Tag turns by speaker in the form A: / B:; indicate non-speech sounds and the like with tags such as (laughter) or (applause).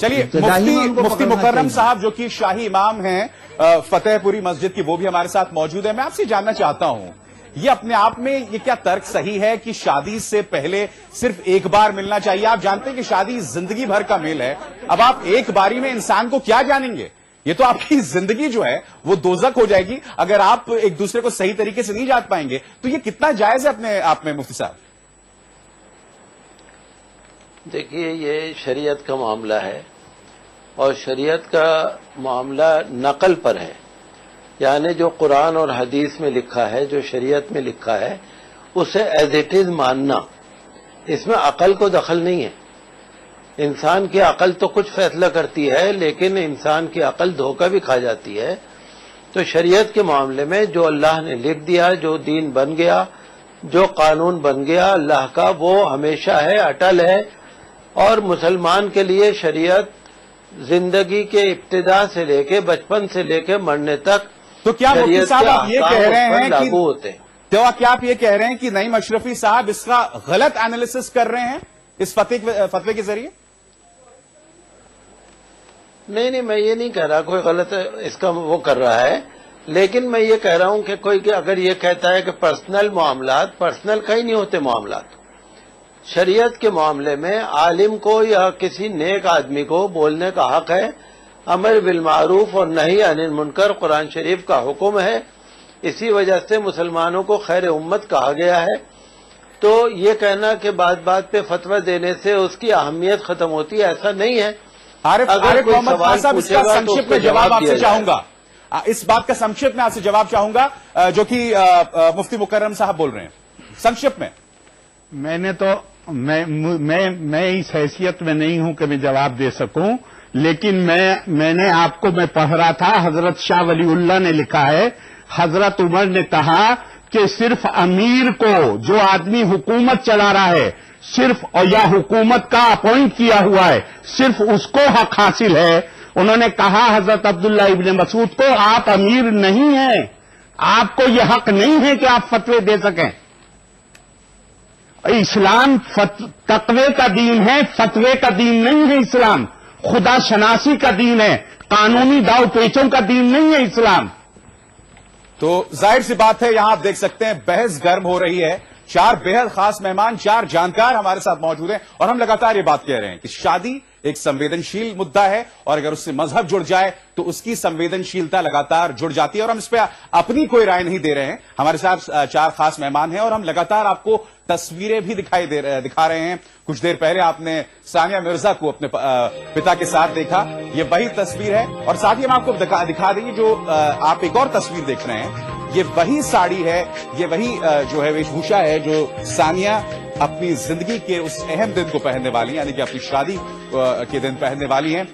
A: चलिए
B: इब्तदाई
A: मुफ्ती मुफ्ती मुकर्रम साहब जो कि शाही इमाम हैं फतेहपुरी मस्जिद की वो भी हमारे साथ मौजूद है। मैं आपसे जानना चाहता हूँ ये अपने आप में ये क्या तर्क सही है कि शादी से पहले सिर्फ़ एक बार मिलना चाहिए? आप जानते हैं कि शादी ज़िंदगी भर का मेल है। अब आप एक बारी में इंसान को क्या जानेंगे? ये तो आपकी (laughs) ज़िंदगी जो है वो दोजक हो जाएगी। अगर आप एक दूसरे को सही तरीके से नहीं जान पाएँगे तो ये कितना जायज़ है अपने आप में मुफ्ती साहब?
C: देखिए, ये शरीयत का मामला है और शरीयत का मामला नकल पर है। यानी जो कुरान और हदीस में लिखा है, जो शरीयत में लिखा है, उसे एज इट इज़ मानना, इसमें अकल को दखल नहीं है। इंसान की अकल तो कुछ फैसला करती है, लेकिन इंसान की अकल धोखा भी खा जाती है। तो शरीयत के मामले में जो अल्लाह ने लिख दिया, जो दीन बन गया, जो कानून बन गया, अल्लाह का वो हमेशा है, अटल है और मुसलमान के लिए शरीयत ज़िंदगी के इब्तदा से लेके बचपन से लेके मरने तक
A: तो क्या मुफ्ती साहब आप ये कह रहे हैं कि
C: लागू होते हैं।
A: तो क्या आप ये कह रहे हैं कि नईम अशरफी साहब इसका गलत एनालिसिस कर रहे हैं इस फतवे फतवे के ज़रिए?
C: नहीं नहीं मैं ये नहीं कह रहा कोई गलत इसका वो कर रहा है लेकिन मैं ये कह रहा हूँ कि कोई कि अगर ये कहता है कि पर्सनल मामला पर्सनल कहीं नहीं होते मामलात। शरीयत के मामले में आलिम को या किसी नेक आदमी को बोलने का हक है। अमर बिल मारूफ और नहीं अनिल मुनकर कुरान शरीफ का हुक्म है। इसी वजह से मुसलमानों को खैर उम्मत कहा गया है। तो ये कहना कि बात बात पे फतवा देने से उसकी अहमियत खत्म होती है ऐसा नहीं है।
A: आरिफ
C: अगर
A: आरिफ
C: कोई सवाल
A: साहब इसका
C: पूछेगा तो
A: संक्षिप्त
C: उसका
A: में जवाब आपसे चाहूँगा। इस बात का संक्षिप्त में आपसे जवाब चाहूँगा जो कि मुफ्ती मुकर्रम साहब बोल रहे हैं। संक्षिप्त में।
D: मैंने तो मैं मैं मैं इस हैसियत में नहीं हूँ कि मैं जवाब दे सकूँ, लेकिन मैं, मैंने आपको, मैं पढ़ रहा था, हज़रत शाह वलीउल्लाह ने लिखा है, हज़रत उमर ने कहा कि सिर्फ़ अमीर को जो आदमी हुकूमत चला रहा है, सिर्फ़, और या हुकूमत का अपॉइंट किया हुआ है, सिर्फ़ उसको हक हासिल है। उन्होंने कहा, हज़रत अब्दुल्ला इबन मसूद को, आप अमीर नहीं हैं, आपको यह हक नहीं है कि आप फतवे दे सकें। इस्लाम तकवे का दीन है, फतवे का दीन नहीं है इस्लाम। खुदा शनासी का दीन है, कानूनी दाव पेचों का दीन नहीं है इस्लाम।
A: तो ज़ाहिर सी बात है, यहाँ आप देख सकते हैं, बहस गर्म हो रही है। चार बेहद खास मेहमान, चार जानकार हमारे साथ मौजूद हैं और हम लगातार ये बात कह रहे हैं कि शादी एक संवेदनशील मुद्दा है और अगर उससे मज़हब जुड़ जाए तो उसकी संवेदनशीलता लगातार जुड़ जाती है और हम इस पर अपनी कोई राय नहीं दे रहे हैं। हमारे साथ चार खास मेहमान हैं और हम लगातार आपको तस्वीरें भी दिखाई दे रहे- दिखा रहे हैं। कुछ देर पहले आपने सानिया मिर्ज़ा को अपने पिता के साथ देखा। ये वही तस्वीर है और साथ ही हम आपको दिखा, दिखा देंगे जो आप एक और तस्वीर देख रहे हैं। ये वही साड़ी है ये वही जो है वेशभूषा है जो सानिया अपनी ज़िंदगी के उस अहम दिन को पहनने वाली यानी कि अपनी शादी के दिन पहनने वाली हैं।